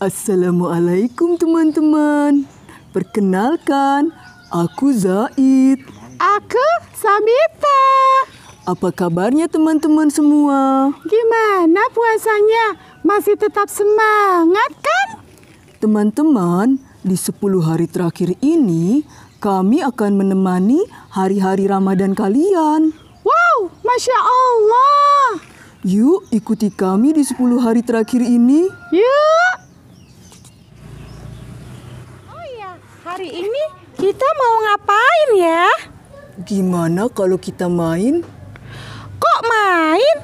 Assalamualaikum teman-teman. Perkenalkan, aku Zaid. Aku Samita. Apa kabarnya teman-teman semua? Gimana puasanya? Masih tetap semangat kan? Teman-teman, di 10 hari terakhir ini kami akan menemani hari-hari Ramadan kalian. Wow, Masya Allah. Yuk ikuti kami di 10 hari terakhir ini. Yuk. Oh iya, hari ini kita mau ngapain ya? Gimana kalau kita main? Kok main?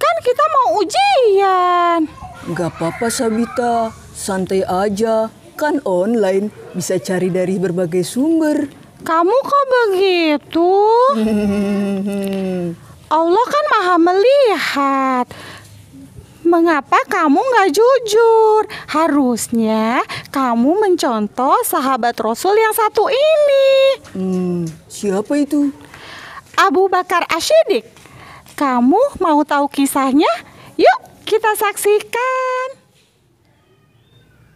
Kan kita mau ujian. Gak apa-apa Sabita, santai aja. Kan online, bisa cari dari berbagai sumber. Kamu kok begitu? Allah kan maha melihat. Mengapa kamu nggak jujur? Harusnya kamu mencontoh sahabat Rasul yang satu ini. Hmm, siapa itu? Abu Bakar Ashidik. Kamu mau tahu kisahnya? Yuk kita saksikan.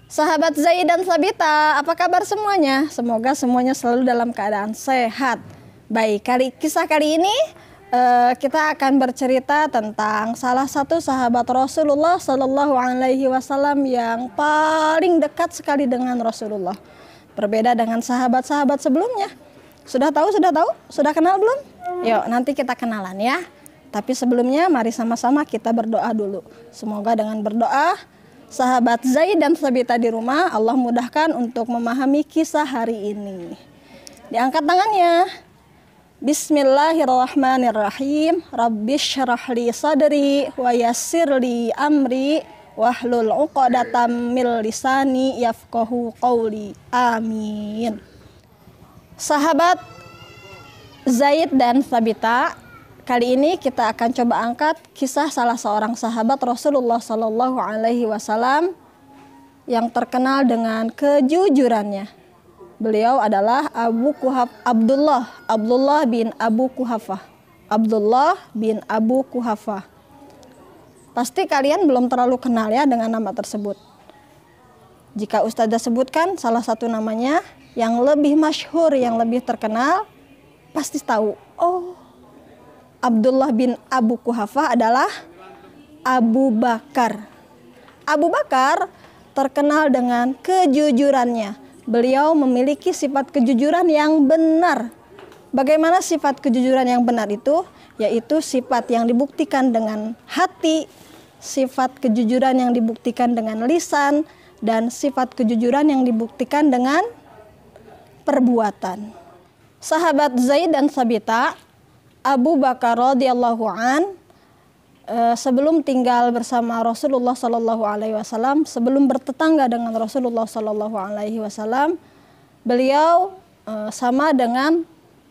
Sahabat Zaid dan Sabita, apa kabar semuanya? Semoga semuanya selalu dalam keadaan sehat. Baik, kali kisah kali ini uh, kita akan bercerita tentang salah satu sahabat Rasulullah Shallallahu Alaihi Wasallam yang paling dekat sekali dengan Rasulullah. Berbeda dengan sahabat-sahabat sebelumnya. Sudah tahu? Sudah tahu? Sudah kenal belum? Yuk, nanti kita kenalan ya. Tapi sebelumnya mari sama-sama kita berdoa dulu. Semoga dengan berdoa sahabat Zaid dan Sabita di rumah, Allah mudahkan untuk memahami kisah hari ini. Diangkat tangannya. Bismillahirrahmanirrahim. Rabbish li sadri wa yassir li amri wahlul uqadatam mil lisani yafqahu qawli. Amin. Sahabat Zaid dan Sabita, Kali ini kita akan coba angkat kisah salah seorang sahabat Rasulullah Shallallahu Alaihi Wasallam yang terkenal dengan kejujurannya. Beliau adalah Abu Kuhaf Abdullah Abdullah bin Abu Kuhafah. Abdullah bin Abu Kuhafah. Pasti kalian belum terlalu kenal ya dengan nama tersebut. Jika Ustazah sebutkan salah satu namanya yang lebih masyhur, yang lebih terkenal, pasti tahu. Oh, Abdullah bin Abu Kuhafa adalah Abu Bakar. Abu Bakar terkenal dengan kejujurannya. Beliau memiliki sifat kejujuran yang benar. Bagaimana sifat kejujuran yang benar itu? Yaitu sifat yang dibuktikan dengan hati, sifat kejujuran yang dibuktikan dengan lisan, dan sifat kejujuran yang dibuktikan dengan perbuatan. Sahabat Zaid dan Sabita Abu Bakar radhiyallahu an sebelum tinggal bersama Rasulullah Shallallahu Alaihi Wasallam, sebelum bertetangga dengan Rasulullah Shallallahu Alaihi Wasallam, beliau uh, sama dengan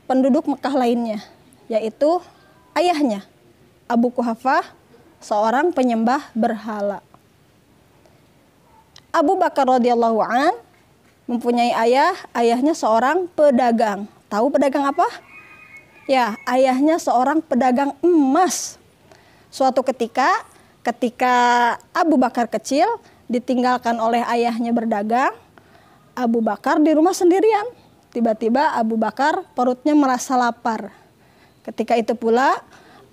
penduduk Mekah lainnya, yaitu ayahnya Abu Kuhafah, seorang penyembah berhala. Abu Bakar radhiyallahu an mempunyai ayah, ayahnya seorang pedagang. Tahu pedagang apa? Ya, ayahnya seorang pedagang emas. Suatu ketika, ketika Abu Bakar kecil ditinggalkan oleh ayahnya berdagang, Abu Bakar di rumah sendirian. Tiba-tiba Abu Bakar perutnya merasa lapar. Ketika itu pula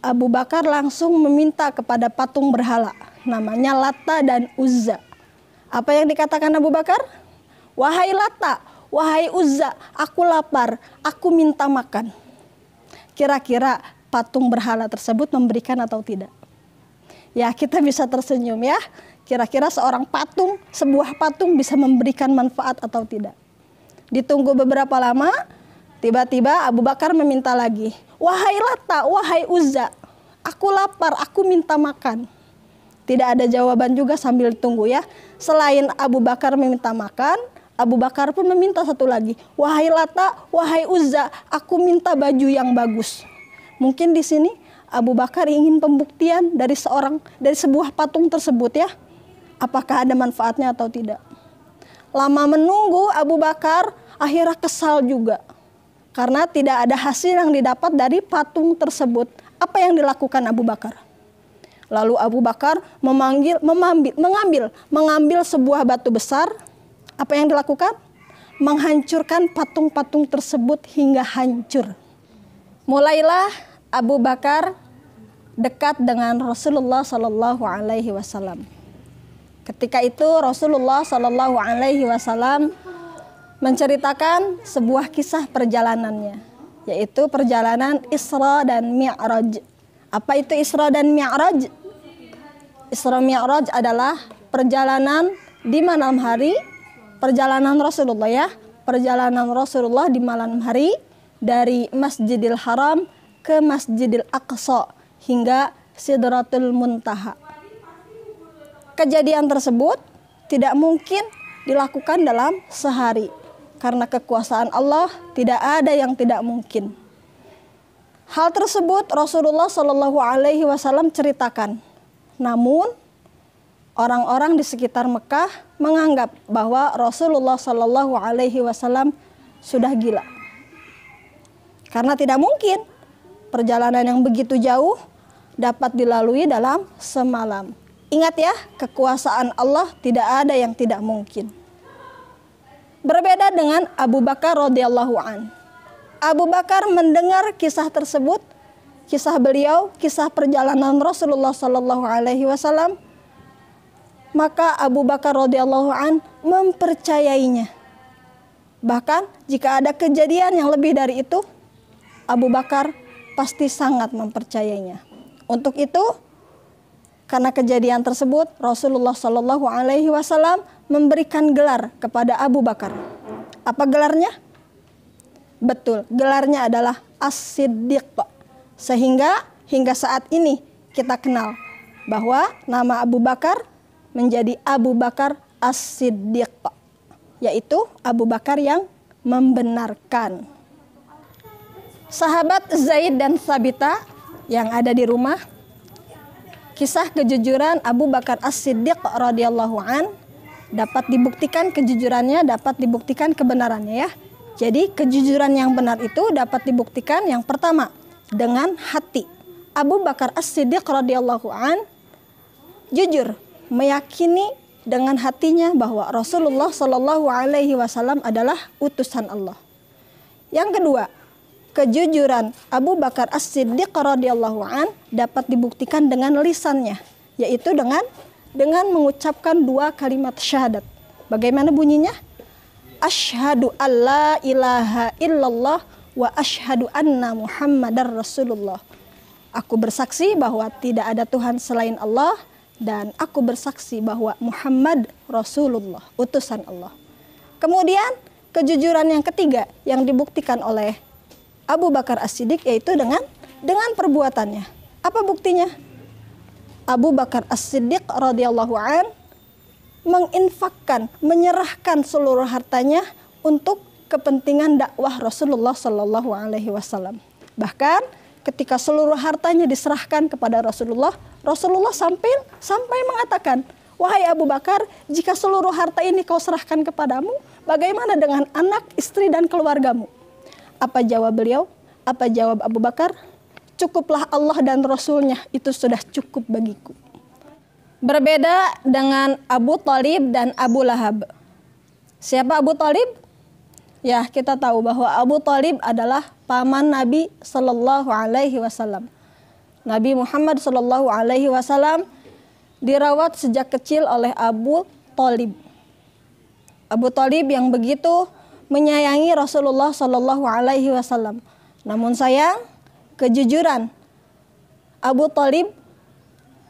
Abu Bakar langsung meminta kepada patung berhala namanya Lata dan Uzza. Apa yang dikatakan Abu Bakar? Wahai Lata, wahai Uzza, aku lapar, aku minta makan kira-kira patung berhala tersebut memberikan atau tidak. Ya, kita bisa tersenyum ya. Kira-kira seorang patung, sebuah patung bisa memberikan manfaat atau tidak. Ditunggu beberapa lama, tiba-tiba Abu Bakar meminta lagi, "Wahai Lata, wahai Uzza, aku lapar, aku minta makan." Tidak ada jawaban juga sambil tunggu ya. Selain Abu Bakar meminta makan, Abu Bakar pun meminta satu lagi, wahai Lata, wahai Uzza, aku minta baju yang bagus. Mungkin di sini Abu Bakar ingin pembuktian dari seorang dari sebuah patung tersebut ya. Apakah ada manfaatnya atau tidak? Lama menunggu Abu Bakar akhirnya kesal juga. Karena tidak ada hasil yang didapat dari patung tersebut. Apa yang dilakukan Abu Bakar? Lalu Abu Bakar memanggil, memambil, mengambil, mengambil sebuah batu besar. Apa yang dilakukan? Menghancurkan patung-patung tersebut hingga hancur. Mulailah Abu Bakar dekat dengan Rasulullah Shallallahu Alaihi Wasallam. Ketika itu Rasulullah Shallallahu Alaihi Wasallam menceritakan sebuah kisah perjalanannya, yaitu perjalanan Isra dan Mi'raj. Apa itu Isra dan Mi'raj? Isra Mi'raj adalah perjalanan di malam hari, perjalanan Rasulullah ya, perjalanan Rasulullah di malam hari dari Masjidil Haram ke Masjidil Aqsa hingga Sidratul Muntaha. Kejadian tersebut tidak mungkin dilakukan dalam sehari karena kekuasaan Allah tidak ada yang tidak mungkin. Hal tersebut Rasulullah Shallallahu Alaihi Wasallam ceritakan. Namun orang-orang di sekitar Mekah menganggap bahwa Rasulullah Shallallahu Alaihi Wasallam sudah gila. Karena tidak mungkin perjalanan yang begitu jauh dapat dilalui dalam semalam. Ingat ya, kekuasaan Allah tidak ada yang tidak mungkin. Berbeda dengan Abu Bakar radhiyallahu an. Abu Bakar mendengar kisah tersebut, kisah beliau, kisah perjalanan Rasulullah Sallallahu Alaihi Wasallam, maka Abu Bakar radhiyallahu an mempercayainya. Bahkan jika ada kejadian yang lebih dari itu, Abu Bakar pasti sangat mempercayainya. Untuk itu, karena kejadian tersebut, Rasulullah Shallallahu Alaihi Wasallam memberikan gelar kepada Abu Bakar. Apa gelarnya? Betul, gelarnya adalah As-Siddiq. Sehingga hingga saat ini kita kenal bahwa nama Abu Bakar menjadi Abu Bakar As-Siddiq, yaitu Abu Bakar yang membenarkan. Sahabat Zaid dan Sabita yang ada di rumah. Kisah kejujuran Abu Bakar As-Siddiq radhiyallahu an dapat dibuktikan kejujurannya, dapat dibuktikan kebenarannya ya. Jadi kejujuran yang benar itu dapat dibuktikan yang pertama dengan hati. Abu Bakar As-Siddiq radhiyallahu an jujur meyakini dengan hatinya bahwa Rasulullah Shallallahu alaihi wasallam adalah utusan Allah. Yang kedua, kejujuran Abu Bakar As-Siddiq radhiyallahu an dapat dibuktikan dengan lisannya, yaitu dengan dengan mengucapkan dua kalimat syahadat. Bagaimana bunyinya? Ashhadu alla ilaha illallah wa ashhadu anna Muhammadar Rasulullah. Aku bersaksi bahwa tidak ada Tuhan selain Allah dan aku bersaksi bahwa Muhammad Rasulullah, utusan Allah. Kemudian kejujuran yang ketiga yang dibuktikan oleh Abu Bakar As-Siddiq yaitu dengan dengan perbuatannya. Apa buktinya? Abu Bakar As-Siddiq radhiyallahu an menginfakkan, menyerahkan seluruh hartanya untuk kepentingan dakwah Rasulullah Shallallahu alaihi wasallam. Bahkan ketika seluruh hartanya diserahkan kepada Rasulullah, Rasulullah sampai sampai mengatakan, "Wahai Abu Bakar, jika seluruh harta ini kau serahkan kepadamu, bagaimana dengan anak, istri dan keluargamu?" Apa jawab beliau? Apa jawab Abu Bakar? Cukuplah Allah dan Rasulnya, itu sudah cukup bagiku. Berbeda dengan Abu Talib dan Abu Lahab. Siapa Abu Talib? Ya, kita tahu bahwa Abu Talib adalah paman Nabi Shallallahu Alaihi Wasallam. Nabi Muhammad Shallallahu Alaihi Wasallam dirawat sejak kecil oleh Abu Talib. Abu Talib yang begitu menyayangi Rasulullah Shallallahu Alaihi Wasallam. Namun sayang, kejujuran Abu Talib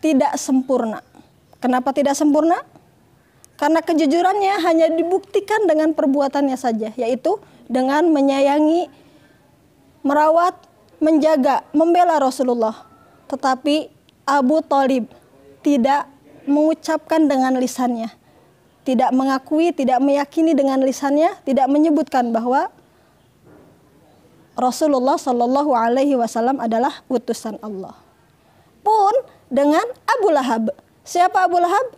tidak sempurna. Kenapa tidak sempurna? Karena kejujurannya hanya dibuktikan dengan perbuatannya saja, yaitu dengan menyayangi, merawat, menjaga, membela Rasulullah. Tetapi Abu Talib tidak mengucapkan dengan lisannya, tidak mengakui, tidak meyakini dengan lisannya, tidak menyebutkan bahwa Rasulullah Shallallahu Alaihi Wasallam adalah utusan Allah. Pun dengan Abu Lahab. Siapa Abu Lahab?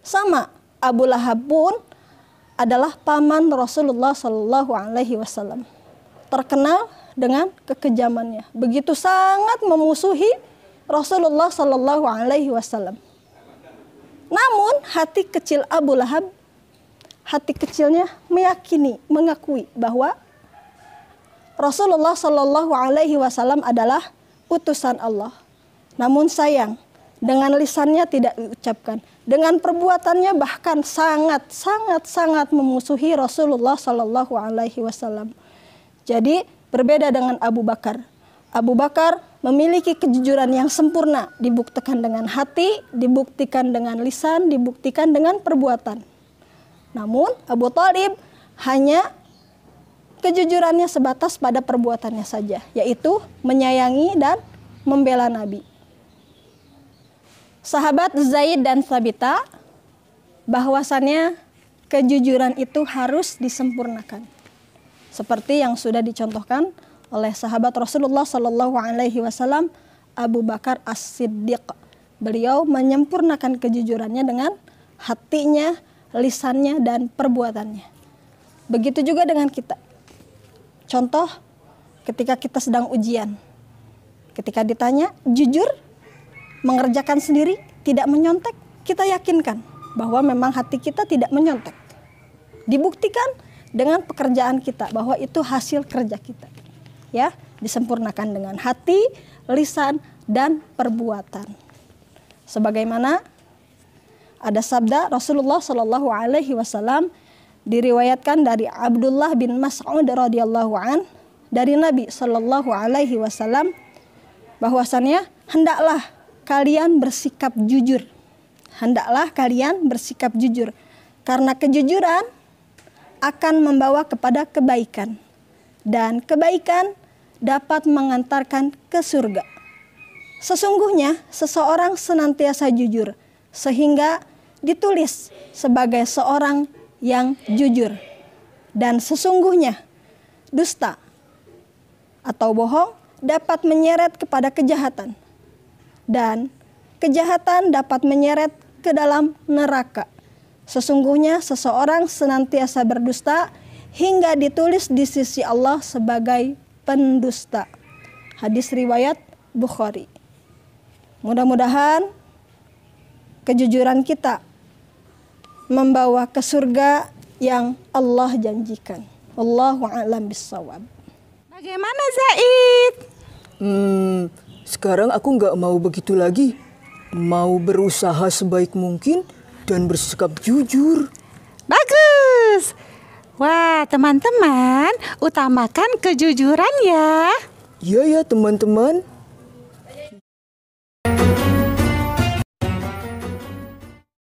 Sama. Abu Lahab pun adalah paman Rasulullah Shallallahu Alaihi Wasallam. Terkenal dengan kekejamannya. Begitu sangat memusuhi Rasulullah Shallallahu Alaihi Wasallam. Namun hati kecil Abu Lahab, hati kecilnya meyakini, mengakui bahwa Rasulullah Shallallahu Alaihi Wasallam adalah utusan Allah. Namun sayang, dengan lisannya tidak diucapkan, dengan perbuatannya bahkan sangat, sangat, sangat memusuhi Rasulullah Shallallahu Alaihi Wasallam. Jadi berbeda dengan Abu Bakar. Abu Bakar memiliki kejujuran yang sempurna, dibuktikan dengan hati, dibuktikan dengan lisan, dibuktikan dengan perbuatan. Namun Abu Talib hanya kejujurannya sebatas pada perbuatannya saja, yaitu menyayangi dan membela Nabi. Sahabat Zaid dan Sabita bahwasannya kejujuran itu harus disempurnakan. Seperti yang sudah dicontohkan oleh sahabat Rasulullah Shallallahu Alaihi Wasallam Abu Bakar As-Siddiq. Beliau menyempurnakan kejujurannya dengan hatinya, lisannya, dan perbuatannya. Begitu juga dengan kita. Contoh, ketika kita sedang ujian, ketika ditanya jujur, mengerjakan sendiri, tidak menyontek, kita yakinkan bahwa memang hati kita tidak menyontek. Dibuktikan dengan pekerjaan kita bahwa itu hasil kerja kita ya disempurnakan dengan hati, lisan dan perbuatan. Sebagaimana ada sabda Rasulullah Shallallahu Alaihi Wasallam diriwayatkan dari Abdullah bin Mas'ud radhiyallahu an dari Nabi Shallallahu Alaihi Wasallam bahwasannya hendaklah kalian bersikap jujur. Hendaklah kalian bersikap jujur karena kejujuran akan membawa kepada kebaikan dan kebaikan dapat mengantarkan ke surga. Sesungguhnya seseorang senantiasa jujur sehingga ditulis sebagai seorang yang jujur. Dan sesungguhnya dusta atau bohong dapat menyeret kepada kejahatan. Dan kejahatan dapat menyeret ke dalam neraka. Sesungguhnya seseorang senantiasa berdusta hingga ditulis di sisi Allah sebagai pendusta. Hadis riwayat Bukhari. Mudah-mudahan kejujuran kita membawa ke surga yang Allah janjikan. Allahu a'lam bissawab. Bagaimana Zaid? Hmm, sekarang aku nggak mau begitu lagi. Mau berusaha sebaik mungkin dan bersikap jujur. Bagus. Wah, teman-teman, utamakan kejujuran ya. Iya ya teman-teman.